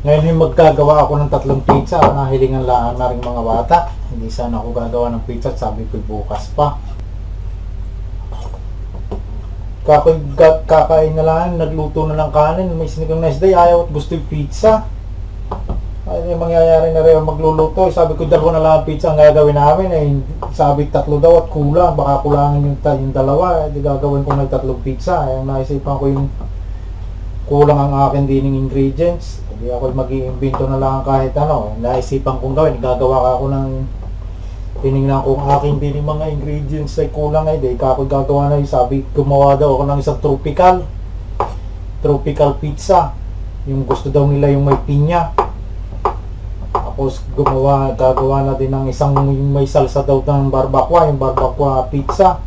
Ngayon yung magkagawa ako ng tatlong pizza, nahilingan lang na rin mga bata. Hindi sana ako gagawa ng pizza at sabi ko bukas pa. Kakoy, kakain na lang, nagluto na lang kanin, may sinigang na isday, ayaw at gusto yung pizza. Ay, mangyayari na rin magluluto. Eh, Sabi ko, dalawa na lang ang pizza ang gagawin namin. Eh, sabi tatlo daw at kulang. Baka kulangan yung, yung dalawa. Eh, gagawin ko ng tatlong pizza. Ay, naisipan ko yung kulang ang akin dining ingredients. Hindi ako mag-iimbento na lang kahit ano. Naisipan kong gawin. Gagawa ka ako ng tinignan ko ang aking dining mga ingredients ay kulang ay di ako gagawa na yung sabi gumawa daw ako ng isang tropical tropical pizza yung gusto daw nila yung may pinya tapos gumawa gagawa na din ng isang may salsa daw ng barbacoa yung barbacoa pizza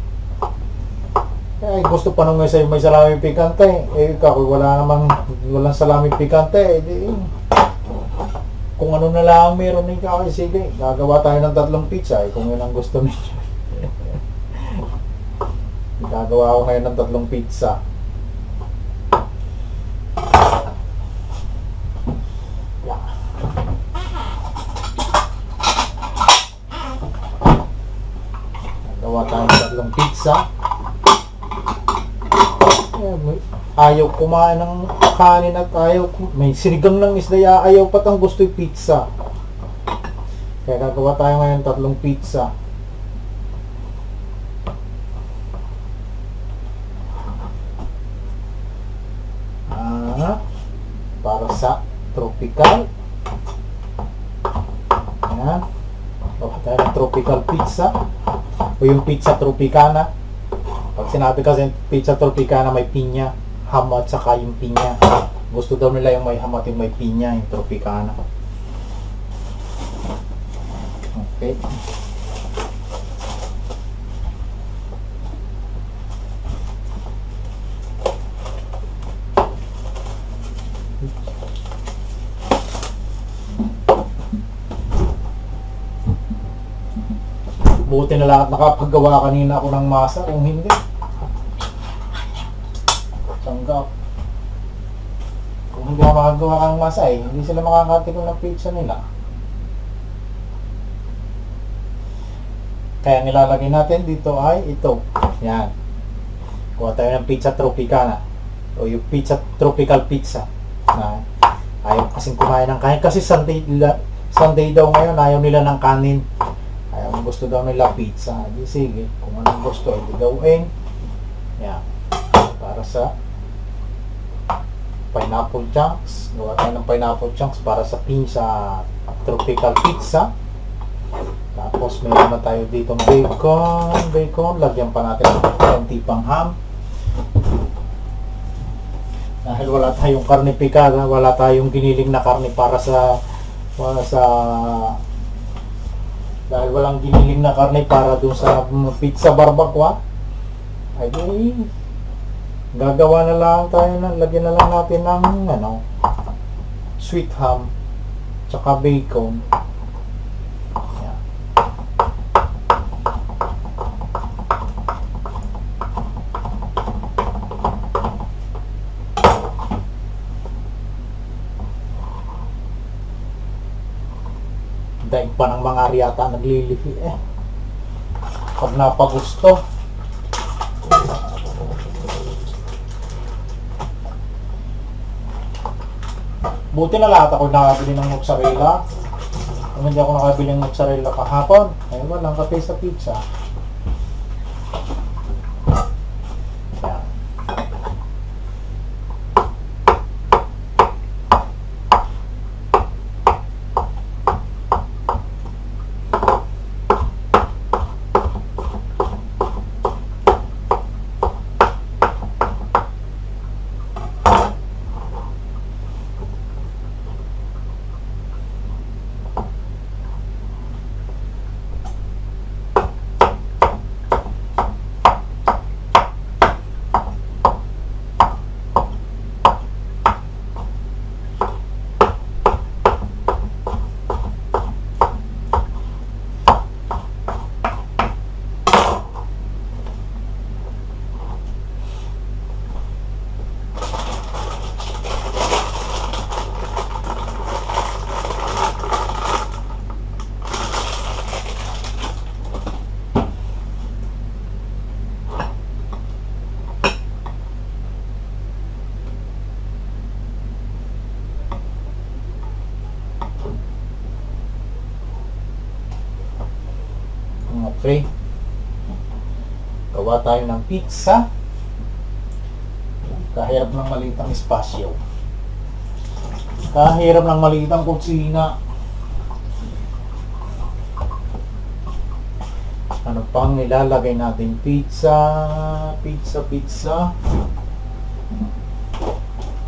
eh, gusto pa nung may, may salami pikante. Eh, kako, wala namang, walang salami pikante. Eh, di, kung ano na lang meron ni kako, sige, gagawa tayo ng tatlong pizza. Eh, kung yun ang gusto niyo. gagawa ako ngayon ng tatlong pizza. Yeah. Gagawa tayo ng tatlong pizza. Eh, may- ayaw kumain ng kanin at ayaw may sinigang ng isda ya- ayaw pa tang gusto yung pizza. Kaya gagawa tayo ngayon ng tatlong pizza. Ah, para sa tropical. Yan gawa tayo ng tropical pizza. O yung pizza tropicana. Pag sinabi kasi pizza tropicana may pinya, ham at saka yung pinya. Gusto daw nila yung may ham at yung may pinya, yung tropicana. Okay. Buti na lahat nakapagawa kanina ako ng masa kung hindi. Tanggap. Kung hindi makagawa ka ng masa eh, hindi sila makakatikon ng pizza nila. Kaya nilalagay natin dito ay ito. Yan. Kuha tayo ng pizza tropicana. O yung pizza tropical pizza. Na ayaw kasing kumain ng kanin. Kasi Sunday, la- Sunday daw ngayon, ayaw nila ng kanin. Ayaw gusto daw nila pizza. Di sige, kung anong gusto, edi gawin. Yan. Para sa pineapple chunks. Gawa tayo ng pineapple chunks para sa pizza tropical pizza. Tapos meron na tayo dito bacon, bacon. Lagyan pa natin ng konti pang ham. Dahil wala tayong karne picada, wala tayong giniling na karne para sa para sa dahil walang giniling na karne para dun sa pizza barbacoa ay di gagawa na lang tayo ng lagyan na lang natin ng ano sweet ham tsaka bacon Yan. daig pa ng mga riyata naglilihi eh pag napagusto buti na lahat ako nakabili ng mozzarella. Kung hindi ako nakabili ng mozzarella kahapon ay walang kape sa pizza Gawa tayo ng pizza. Kahirap ng malitang espasyo. Kahirap ng malitang kusina. Ano pang ilalagay natin? Pizza, pizza, pizza.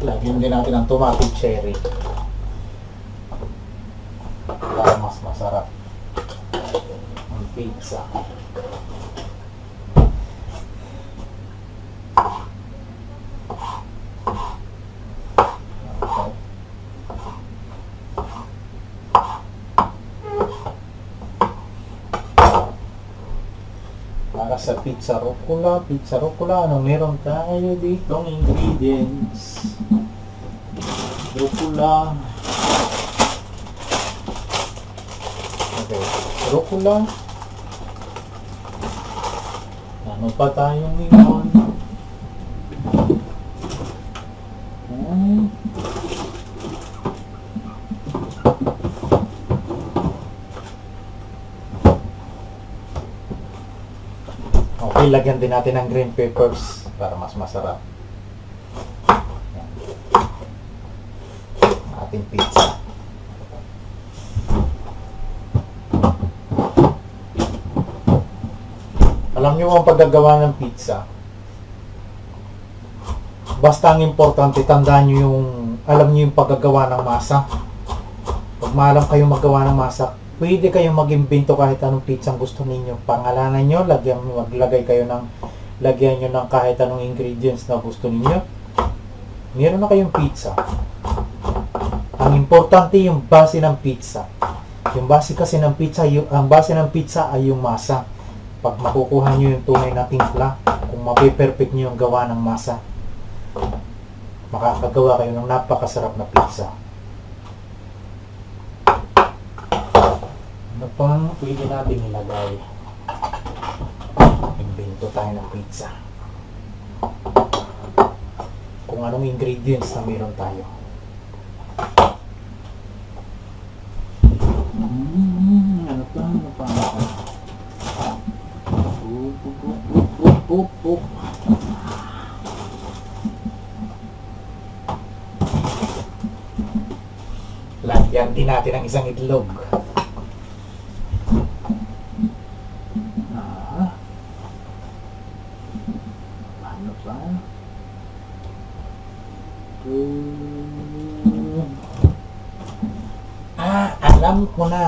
Lagyan din natin ng tomato cherry. Para mas masarap ang pizza. Sa pizza rucola, pizza rucola, ano meron tayo ditong ingredients? Rucola. Okay, rucola. Ano pa tayong ngayon? Hmm. Okay, lagyan din natin ng green peppers para mas masarap. Yan. Ating pizza. Alam niyo ang paggagawa ng pizza. Basta ang importante, tandaan niyo yung, alam niyo yung paggagawa ng masa. Pag maalam kayong maggawa ng masa, pwede kayong mag-imbento kahit anong pizza ang gusto ninyo. Pangalanan nyo, lagyan, maglagay kayo ng, lagyan nyo ng kahit anong ingredients na gusto ninyo. Meron na kayong pizza. Ang importante yung base ng pizza. Yung base kasi ng pizza, yung, ang base ng pizza ay yung masa. Pag makukuha nyo yung tunay na timpla, kung mapiperfect nyo yung gawa ng masa, makakagawa kayo ng napakasarap na pizza. Pang pwede natin ilagay? Invento tayo ng pizza. Kung anong ingredients na meron tayo. Mm, ano pa? Ano pa? Ano pa? Up, up, up, up, up, up. Lagyan din natin ang isang itlog.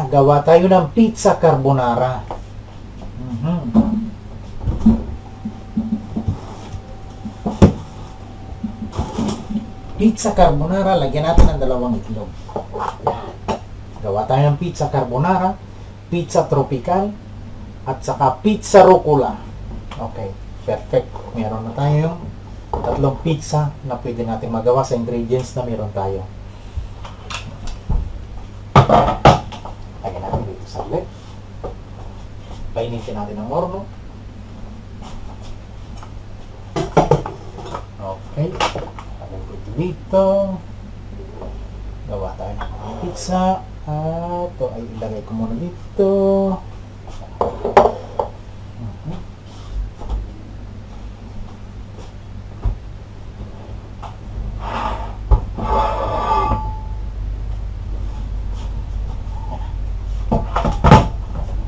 Gawa tayo ng pizza carbonara. Mhm. Pizza carbonara, lagyan natin ng dalawang itlog. Gawa tayo ng pizza carbonara, pizza tropical, at saka pizza rucola. Okay, perfect. Meron na tayo tatlong pizza na pwede natin magawa sa ingredients na meron tayo. Lagyan natin dito sa ulit. Painitin natin ang horno. Okay. Ito dito. Gawa tayo ng pizza. At ito ay ilagay ko muna dito. Mhm.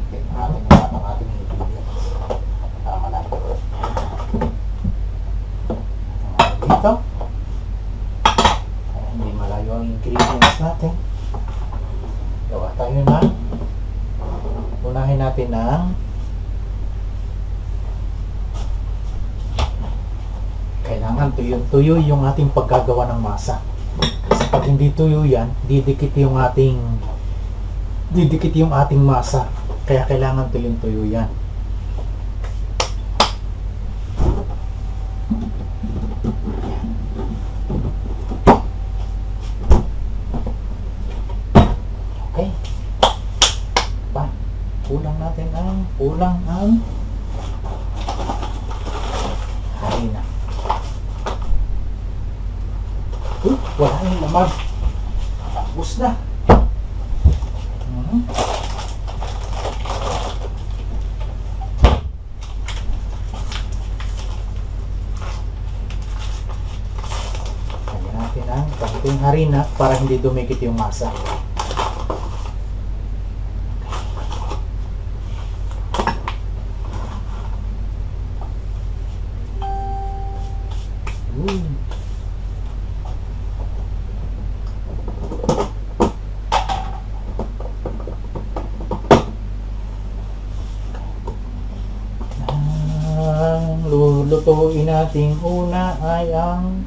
Okay, ating lahat ang ating ingredients. Tama na. Dito. Para hindi malayo ang ingredients natin. Gawa tayo na. Unahin natin ang kailangan tuyo-tuyo yung ating paggagawa ng masa. Kasi pag hindi tuyo yan, didikit yung ating didikit yung ating masa. Kaya kailangan tuyong-tuyo yan. Okay. Ba, kulang natin ang, kulang ang harina. Uy, wala yung laman. Tapos na. Mhm. Yung harina para hindi dumikit yung masa. Lulutuin natin una ay ang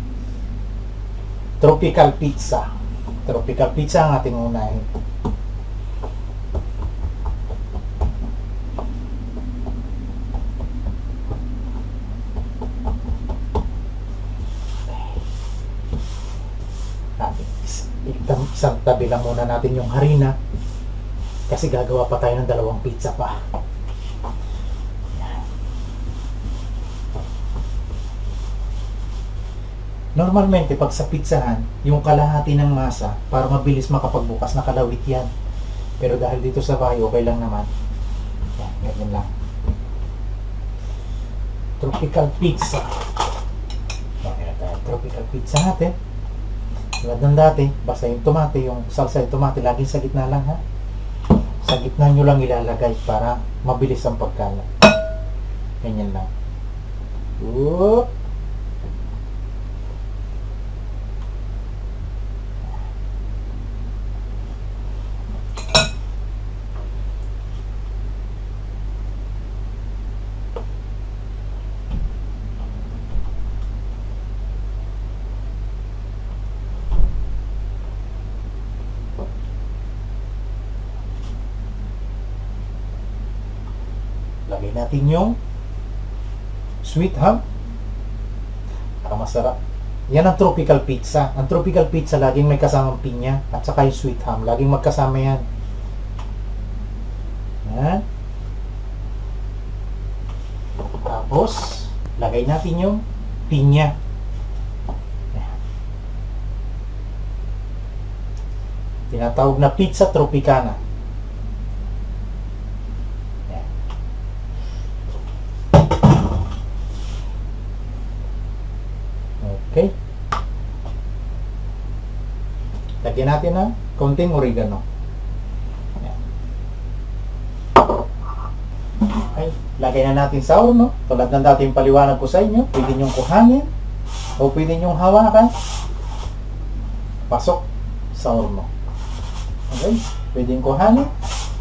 tropical pizza. Tropical pizza ang ating unahin. Isang, isang tabi lang muna natin yung harina kasi gagawa pa tayo ng dalawang pizza pa. Normalmente, pag sa pizzahan, yung kalahati ng masa, para mabilis makapagbukas, nakalawit yan. Pero dahil dito sa bahay, okay lang naman. Yan, ganyan lang. Tropical pizza. Okay. Tropical pizza natin. Tulad ng dati, basta yung tomate, yung salsa yung tomate, laging sa gitna lang ha. Sa gitna nyo lang ilalagay para mabilis ang pagkalat. Ganyan lang. Whoop! Lagay natin yung sweet ham. Para masarap. Yan ang tropical pizza. Ang tropical pizza laging may kasamang pinya at saka yung sweet ham. Laging magkasama yan. Yan. Tapos, lagay natin yung pinya. Yan. Tinatawag na pizza tropicana. Yan. Okay. Lagyan natin ng konting oregano. Yan. Okay. Lagay na natin sa uno. Tulad ng dating paliwanag ko sa inyo, pwede nyong kuhanin o pwede nyong hawakan. Pasok sa uno. Okay? Pwede kuhanin.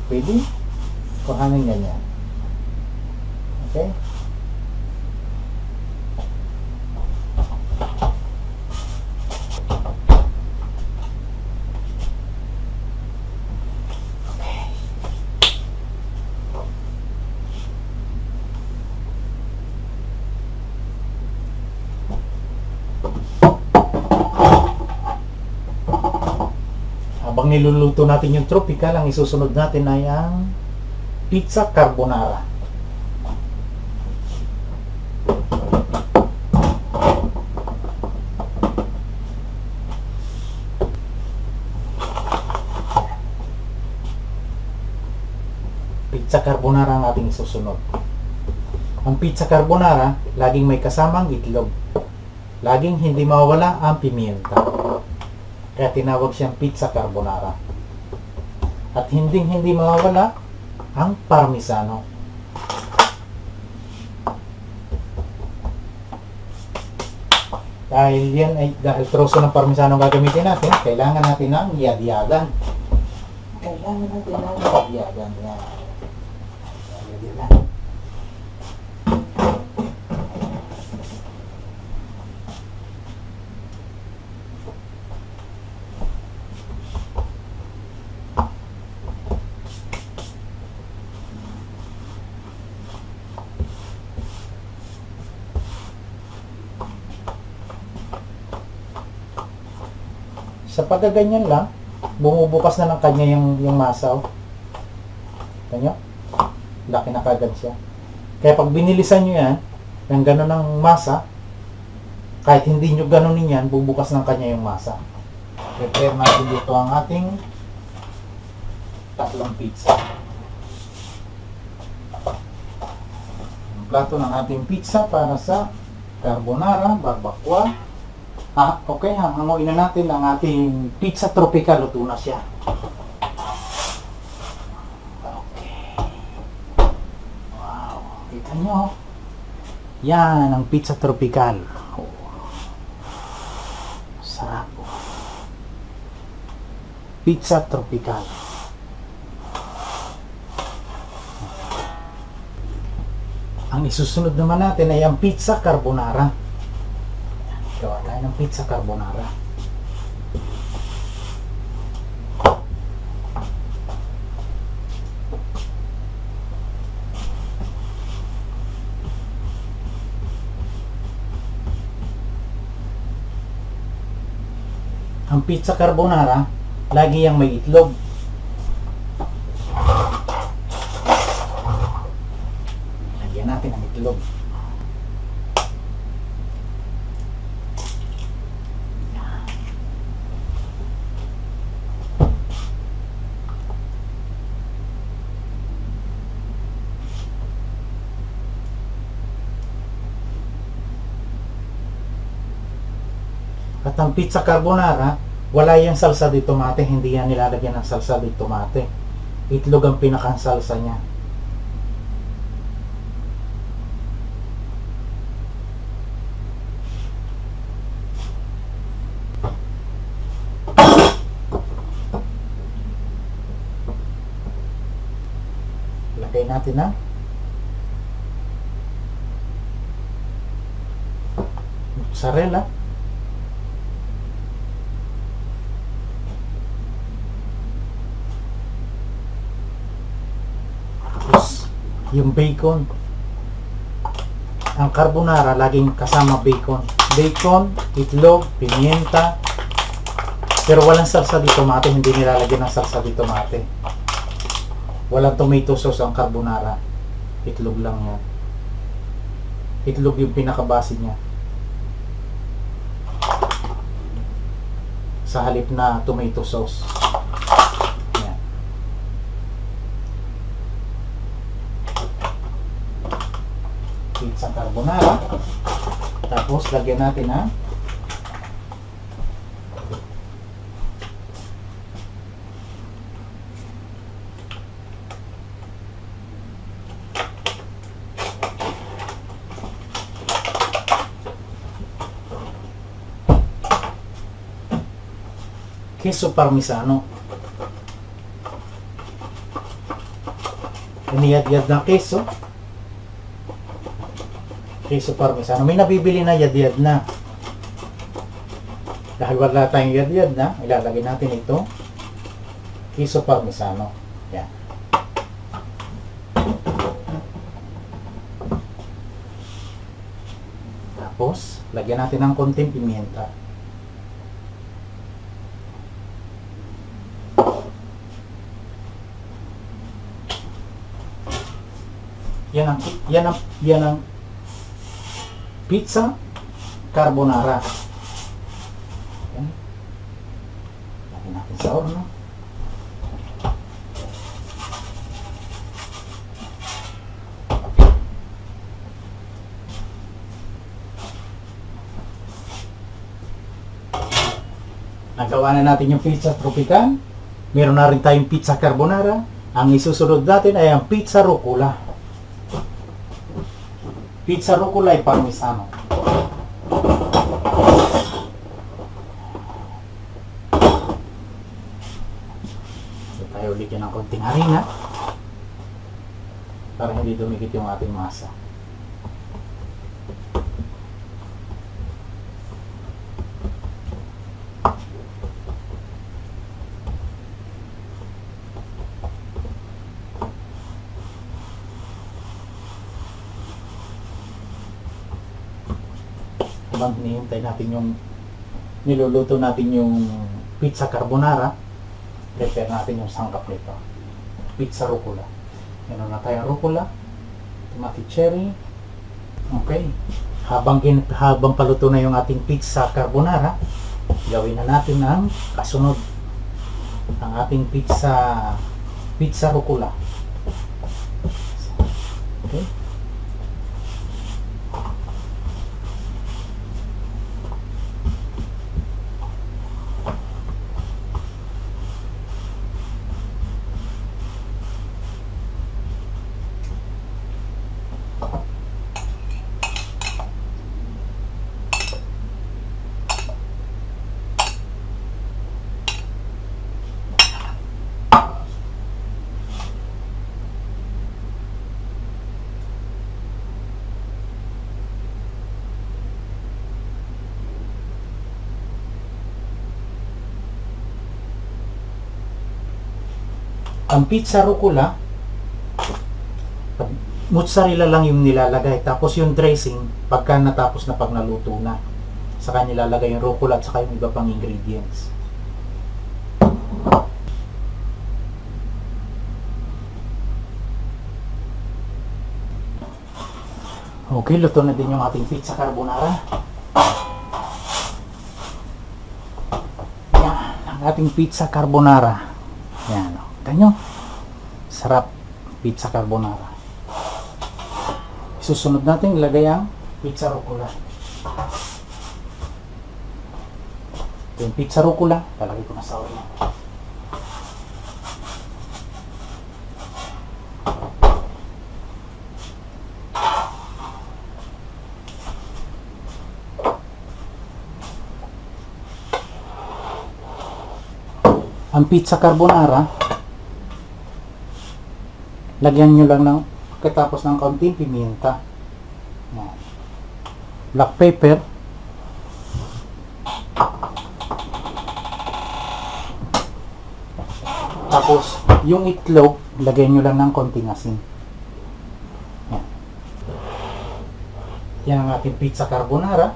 Pwede kuhanin ganyan. Okay? Habang niluluto natin yung tropical, ang isusunod natin ay ang pizza carbonara. Pizza carbonara ang ating isusunod. Ang pizza carbonara, laging may kasamang itlog. Laging hindi mawala ang pimienta. Kaya tinawag siyang pizza carbonara. At hindi hindi mawawala ang parmisano. Dahil yan ay dahil troso ng parmisano ang gagamitin natin, kailangan natin ng yadyagan. Kailangan natin ng yadyagan. Yan. Yadyagan. Sa pagkaganyan lang, bumubukas na ng kanya yung, yung masaw. Kanya? Laki na kagad siya. Kaya pag binilisan nyo yan, ng gano'n ng masa, kahit hindi nyo gano'n yan, bubukas ng kanya yung masa. Prepare natin dito ang ating tatlong pizza. Ang plato ng ating pizza para sa carbonara, barbacoa, Ah, okay ha, hanguin na natin ang ating pizza tropical. Luto na siya. Okay. Wow, kita nyo. Yan ang pizza tropical. Oh. Sarap po. Pizza tropical. Ang isusunod naman natin ay ang pizza carbonara. Gawa tayo ng pizza carbonara. Ang pizza carbonara, lagi yang may itlog. Lagyan natin ang itlog. At ang pizza carbonara, wala yung salsa di tomate, hindi yan nilalagyan ng salsa di tomate. Itlog ang pinakang salsa niya. Lagay natin na mozzarella. Tapos, yung bacon. Ang carbonara, laging kasama bacon. Bacon, itlog, pimienta. Pero walang salsa di tomate, hindi nilalagyan ng salsa di tomate. Walang tomato sauce ang carbonara. Itlog lang yan. Itlog yung pinakabase niya. Sa halip na tomato sauce. Yan. Pizza carbonara. Tapos lagyan natin ha. queso parmesano. Iniyad-yad na queso. Queso parmesano. May nabibili na yad-yad na. Dahil wala tayong yad-yad na, ilalagay natin ito. Queso parmesano. Yan. Tapos, lagyan natin ng konting pimienta. Yan ang yan ang yan ang pizza carbonara. Yan. Lagyan natin sa horno. Nagawa na natin yung pizza tropical. Meron na rin tayong pizza carbonara. Ang isusunod natin ay ang pizza rucola. Pizza rucola ay parmesano. So, tayo ulit ng konting harina para hindi dumikit yung ating masa. Habang hinihintay natin yung niluluto natin yung pizza carbonara. Prepare natin yung sangkap nito. Pizza rucola. Meron na tayong rucola tomato cherry. Okay. Habang, habang paluto na yung ating pizza carbonara gawin na natin ang kasunod. Ang ating pizza pizza rucola Ang pizza rucola, mozzarella lang yung nilalagay. Tapos yung dressing, pagka natapos na pag naluto na. Saka nilalagay yung rucola at saka yung iba pang ingredients. Okay, luto na din yung ating pizza carbonara. Yan, ang ating pizza carbonara. Yan, o. Ganyo. Sarap pizza carbonara. Susunod natin ilagay ang pizza rucola. Ito yung pizza rucola. Talagay ko na sa oil. ang pizza carbonara lagyan nyo lang ng katapos ng kaunting pimienta Yan. black pepper tapos yung itlog lagyan nyo lang ng konting asin yan ang ating pizza carbonara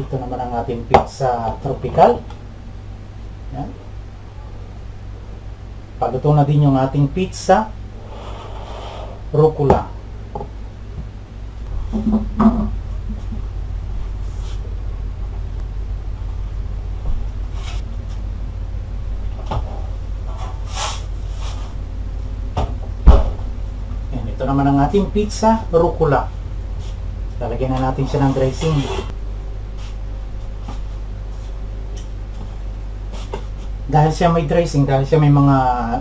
Ito naman ang ating pizza tropical. Yan. Paluto na din yung ating pizza rucola. Yan, ito naman ang ating pizza rucola. Lalagyan na natin siya ng dressing. Dahil siya may dressing, dahil siya may mga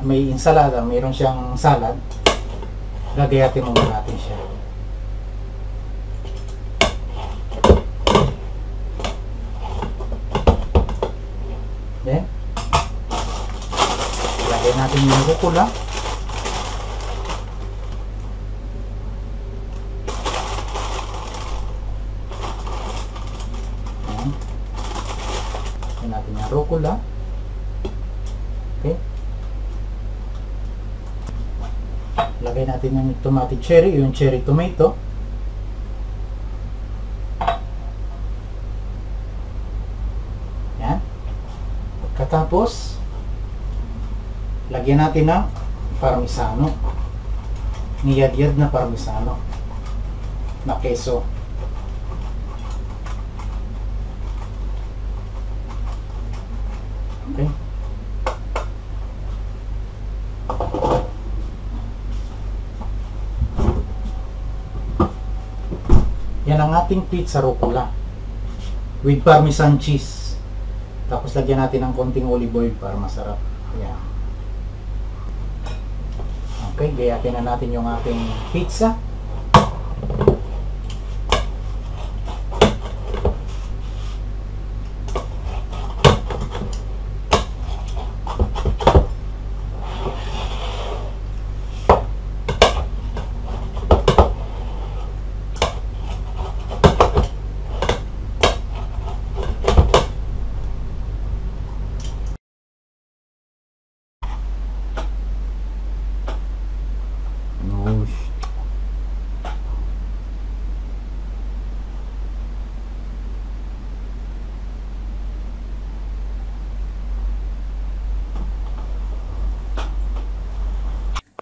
may ensalada, mayroon siyang salad, gagayatin muna natin siya. Then, lagay natin yung rukula. Ayan. Lagyan natin yung rukula. Okay. Lagay natin yung tomato cherry, yung cherry tomato. Yan. Pagkatapos, lagyan natin ng parmisano. Niyad-yad na parmisano. Na keso. Okay. Yan ang ating pizza rucola with parmesan cheese. Tapos lagyan natin ng konting olive oil para masarap. Yan. Okay, gayatin na natin yung ating pizza. No,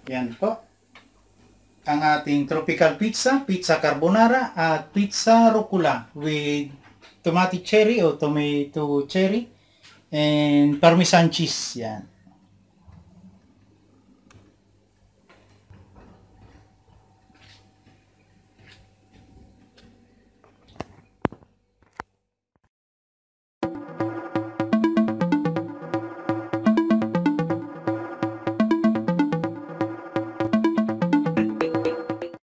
Yan po. Ang ating tropical pizza, pizza carbonara at pizza rucola with tomato cherry o tomato cherry and parmesan cheese. Yan.